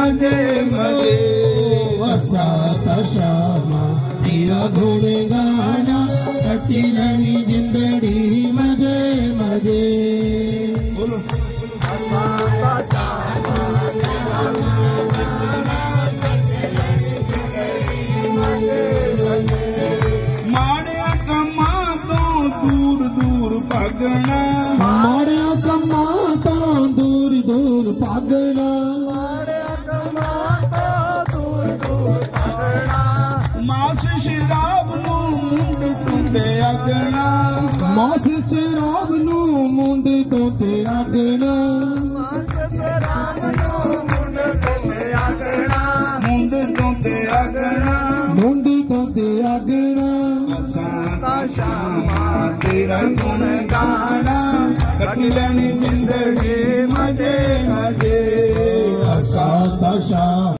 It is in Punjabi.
ਮਜੇ ਮਜੇ ਵਸਾ ਤਸ਼ਾਮਾ ਤੇਰਾ ਗੁਣ ਗਾਣਾ ਕੱਟੀ ਲੈਣੀ ਜਿੰਦੜੀ ਮਜੇ ਮਜੇ ਬੋਲੋ ਮਾੜਿਆ ਕੰਮਾਂ ਤੋਂ ਦੂਰ ਦੂਰ ਭਗਣਾ ਮਾੜਿਆ ਕੰਮਾਂ ਤੋਂ ਦੂਰ ਦੂਰ ਭਾਗਣਾ ਮਾਸ ਸ਼ਰਾਬ ਨੂੰ ਮੁੰਡ ਟੁੰਦੇ ਅਗਣਾ। ਮਾਸ ਸ਼ਰਾਬ ਨੂੰ ਮੁੰਡ ਤੋਂ ਤੇ ਆਗਣਾ ਮੁੰਡ ਟੁੰਦੇ ਅਗਣਾ। ਮੁੰਡ ਤੋਂ ਤੇ ਆਗਣਾ ਅਸਾਂ ਸ਼ਾਮਾ ਤੇਰਾ ਗੁਣ ਗਾਣਾ। ਕੱਟੀ ਲੈਣੀ ਜ਼ਿੰਦਗੀ ਮਜੇ ਮਜੇ ਅਸਾ ਤਸ਼ਾ